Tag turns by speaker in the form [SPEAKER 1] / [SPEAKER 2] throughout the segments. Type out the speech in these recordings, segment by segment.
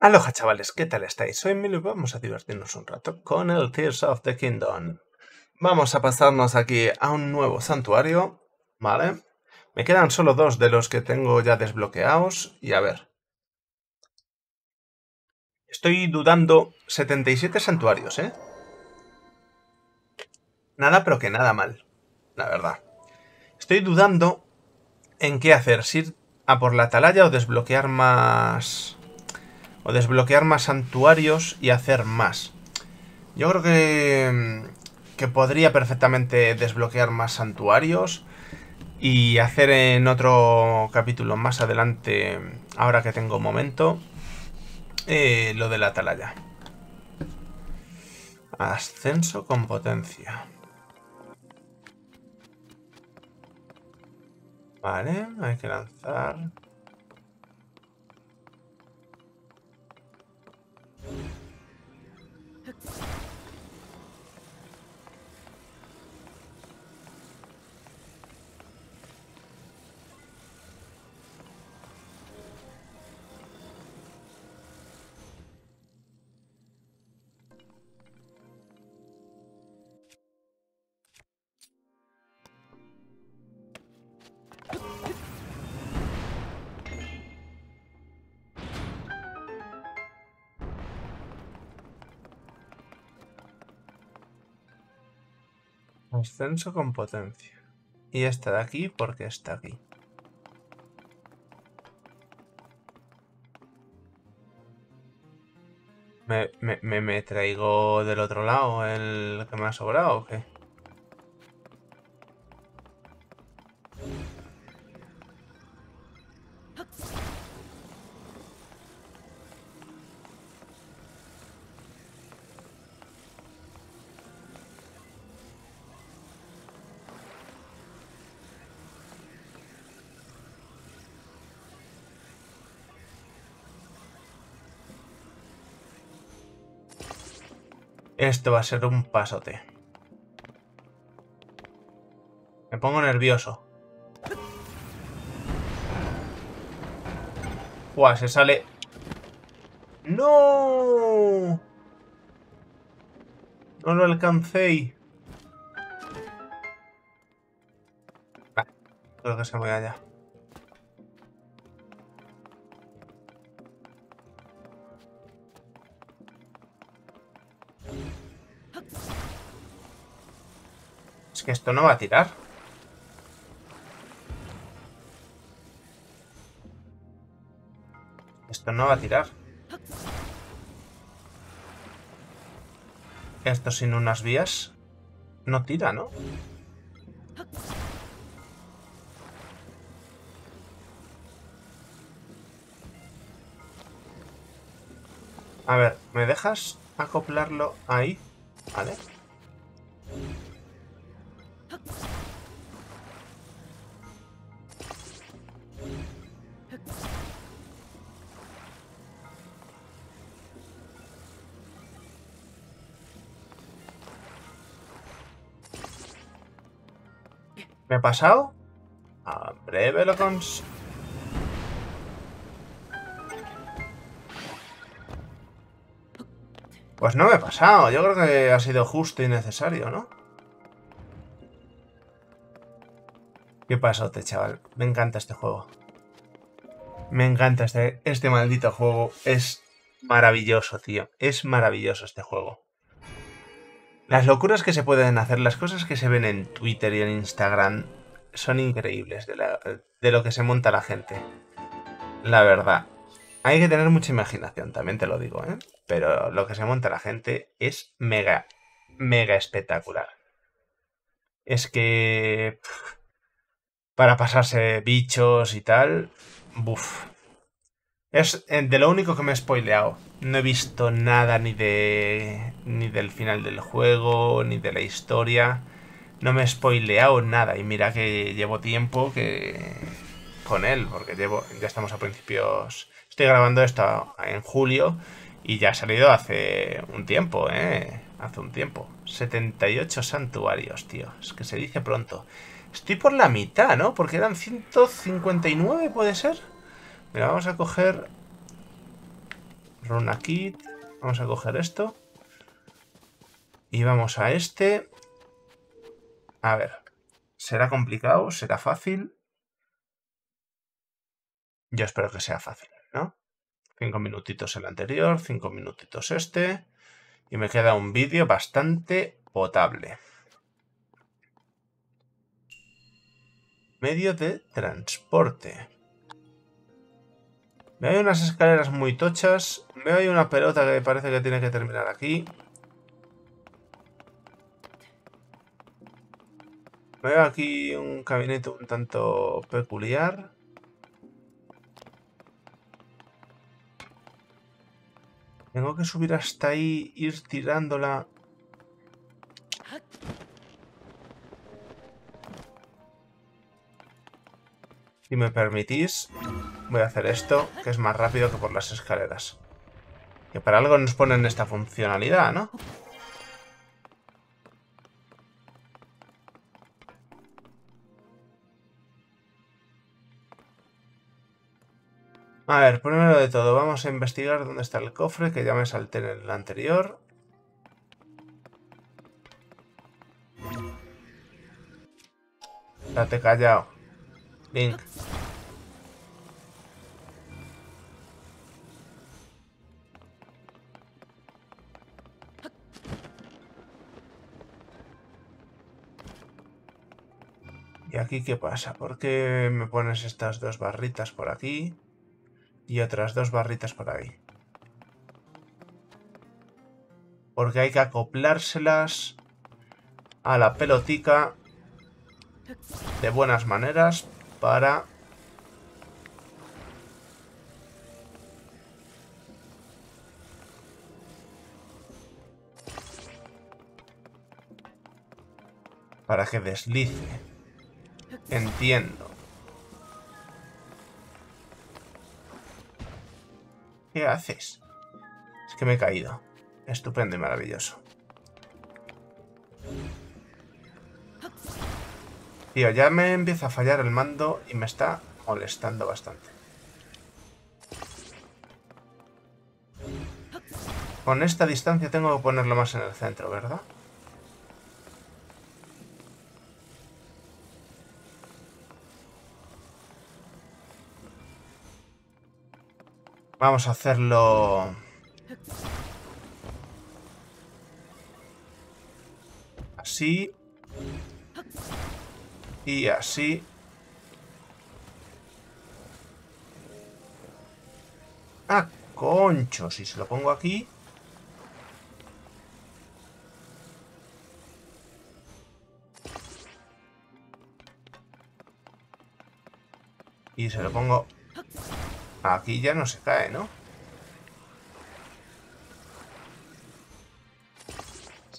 [SPEAKER 1] Aloha chavales, ¿qué tal estáis? Soy Emilio y vamos a divertirnos un rato con el Tears of the Kingdom. Vamos a pasarnos aquí a un nuevo santuario, ¿vale? Me quedan solo dos de los que tengo ya desbloqueados y a ver. Estoy dudando 77 santuarios, ¿eh? Nada pero que nada mal, la verdad. Estoy dudando en qué hacer, si ir a por la atalaya o desbloquear más o desbloquear más santuarios y hacer más. Yo creo que, que podría perfectamente desbloquear más santuarios y hacer en otro capítulo más adelante, ahora que tengo momento, eh, lo de la atalaya. Ascenso con potencia. Vale, hay que lanzar... Ascenso con potencia. Y esta de aquí porque está aquí. ¿Me, me, me, traigo del otro lado el que me ha sobrado o qué? Esto va a ser un pasote. Me pongo nervioso. Buah, se sale... ¡No! No lo alcancé. creo que se voy allá. Esto no va a tirar. Esto no va a tirar. Esto sin unas vías no tira, ¿no? A ver, ¿me dejas acoplarlo ahí? Vale. ¿Me he pasado? A breve lo cons... Pues no me he pasado. Yo creo que ha sido justo y necesario, ¿no? ¿Qué pasote, chaval? Me encanta este juego. Me encanta este, este maldito juego. Es maravilloso, tío. Es maravilloso este juego. Las locuras que se pueden hacer, las cosas que se ven en Twitter y en Instagram son increíbles de, lo que se monta la gente. La verdad. Hay que tener mucha imaginación, también te lo digo, ¿eh? Pero lo que se monta la gente es mega, mega espectacular. Es que... para pasarse bichos y tal... Buf. Es eh, de lo único que me he spoileado. No he visto nada ni de. ni del final del juego, ni de la historia. No me he spoileado nada. Y mira que llevo tiempo que. con él. Porque llevo. Ya estamos a principios. Estoy grabando esto en julio. Y ya ha salido hace un tiempo, eh. Hace un tiempo. 78 santuarios, tío. Es que se dice pronto. Estoy por la mitad, ¿no? Porque eran 159, ¿puede ser? Vamos a coger Runa kit. Vamos a coger esto. Y vamos a este. A ver. ¿Será complicado? ¿Será fácil? Yo espero que sea fácil, ¿no? Cinco minutitos el anterior, cinco minutitos este. Y me queda un vídeo bastante potable. Medio de transporte. Veo hay unas escaleras muy tochas. Veo hay una pelota que parece que tiene que terminar aquí. Veo aquí un gabinete un tanto peculiar. Tengo que subir hasta ahí, ir tirándola. Si me permitís, voy a hacer esto, que es más rápido que por las escaleras. Que para algo nos ponen esta funcionalidad, ¿no? A ver, primero de todo, vamos a investigar dónde está el cofre, que ya me salté en el anterior. Date callado. Link. ¿Y aquí qué pasa? ¿Por qué me pones estas dos barritas por aquí? y otras dos barritas por ahí. Porque hay que acoplárselas a la pelotica de buenas maneras para... Para que deslice. Entiendo. ¿Qué haces? Es que me he caído. Estupendo y maravilloso. Tío, ya me empieza a fallar el mando y me está molestando bastante. Con esta distancia tengo que ponerlo más en el centro, ¿verdad? Vamos a hacerlo... Así. Y así. Ah, concho. Si se lo pongo aquí... Y se lo pongo Aquí ya no se cae, ¿no?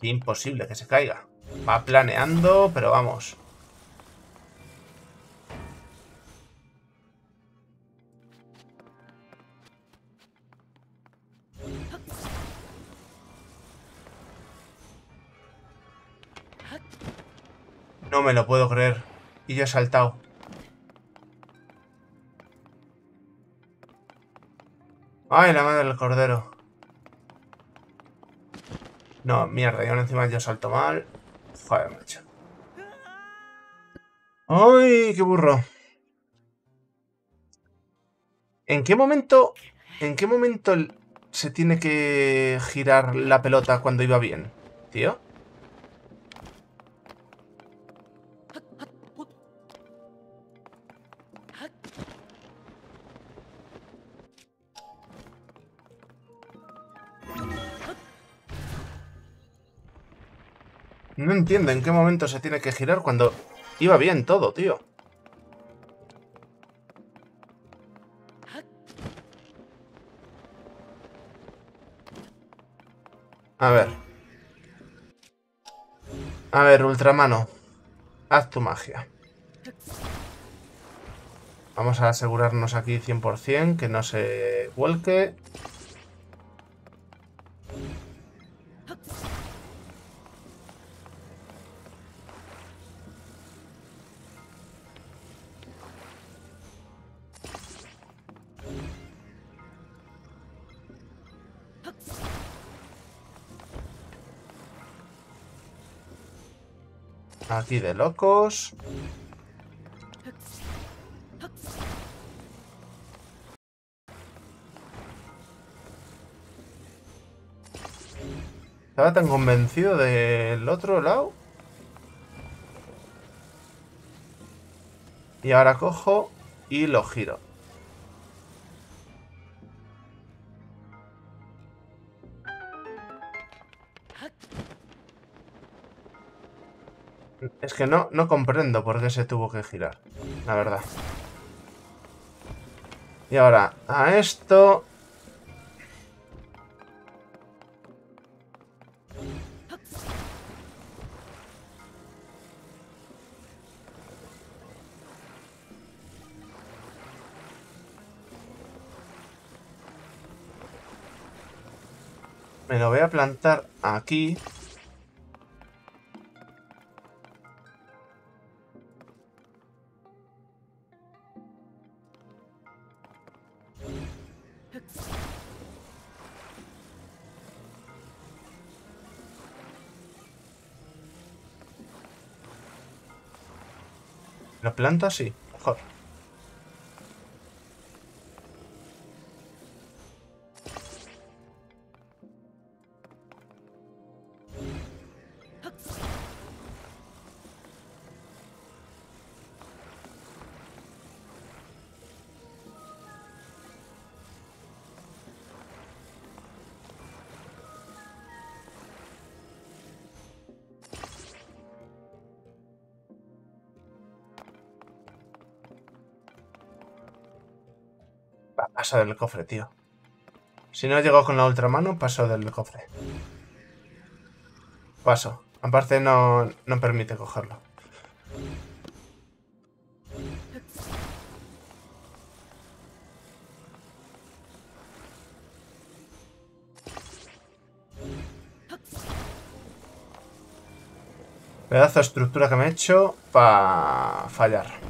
[SPEAKER 1] Imposible que se caiga. Va planeando, pero vamos. No me lo puedo creer. Y ya he saltado. Ay, la madre del cordero. No, mierda, yo encima yo salto mal. Joder, macho. ¡Ay, qué burro! ¿En qué momento... ¿En qué momento se tiene que girar la pelota cuando iba bien, tío? No entiendo en qué momento se tiene que girar cuando iba bien todo, tío. A ver. A ver, Ultramano. Haz tu magia. Vamos a asegurarnos aquí 100% que no se vuelque. Aquí de locos. Estaba tan convencido del otro lado. Y ahora cojo y lo giro. Es que no, no comprendo por qué se tuvo que girar, la verdad. Y ahora, a esto... Me lo voy a plantar aquí. Lo planto así, mejor. Paso del cofre, tío. Si no llego con la ultramano, paso del cofre. Paso. Aparte no, no permite cogerlo. Pedazo de estructura que me he hecho para fallar.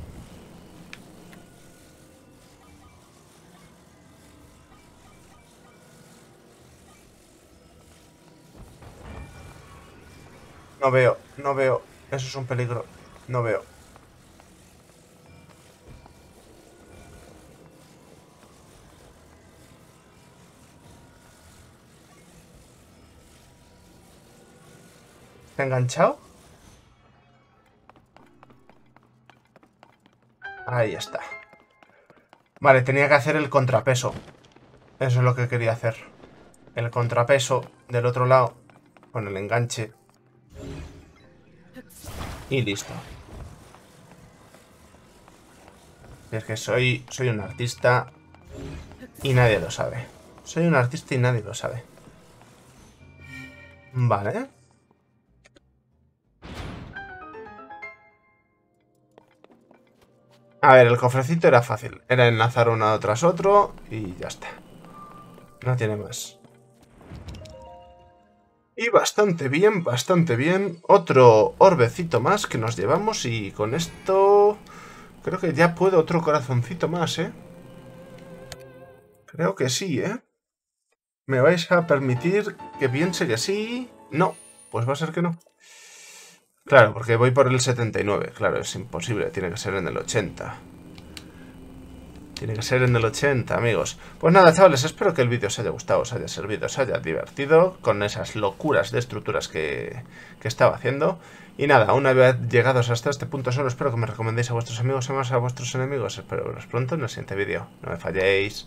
[SPEAKER 1] No veo, no veo. Eso es un peligro. No veo. ¿Está enganchado? Ahí está. Vale, tenía que hacer el contrapeso. Eso es lo que quería hacer. El contrapeso del otro lado con el enganche y listo. Es que soy, soy un artista y nadie lo sabe. Soy un artista y nadie lo sabe. Vale. A ver, el cofrecito era fácil. Era enlazar uno tras otro y ya está. No tiene más. Y bastante bien, bastante bien. Otro orbecito más que nos llevamos y con esto... Creo que ya puedo otro corazoncito más, ¿eh? Creo que sí, ¿eh? ¿Me vais a permitir que piense que sí? No, pues va a ser que no. Claro, porque voy por el 79. Claro, es imposible, tiene que ser en el 80. Tiene que ser en el 80, amigos. Pues nada, chavales, espero que el vídeo os haya gustado, os haya servido, os haya divertido con esas locuras de estructuras que, que estaba haciendo. Y nada, una vez llegados hasta este punto solo espero que me recomendéis a vuestros amigos y más a vuestros enemigos. Espero veros pronto en el siguiente vídeo. No me falléis.